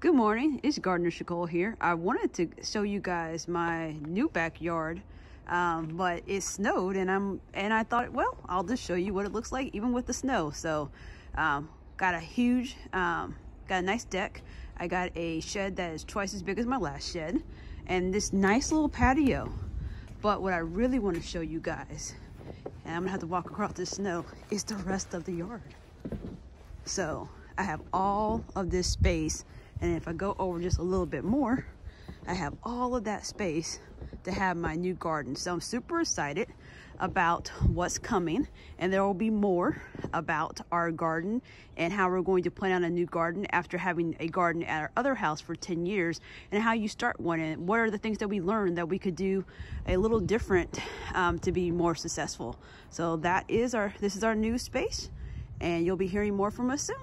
Good morning, it's Gardener Shicole here. I wanted to show you guys my new backyard, um, but it snowed and I'm and I thought, well, I'll just show you what it looks like even with the snow. So, um, got a huge, um, got a nice deck. I got a shed that is twice as big as my last shed, and this nice little patio. But what I really want to show you guys, and I'm gonna have to walk across this snow, is the rest of the yard. So I have all of this space and if I go over just a little bit more, I have all of that space to have my new garden. So I'm super excited about what's coming and there will be more about our garden and how we're going to plant out a new garden after having a garden at our other house for 10 years and how you start one and what are the things that we learned that we could do a little different um, to be more successful. So that is our, this is our new space and you'll be hearing more from us soon.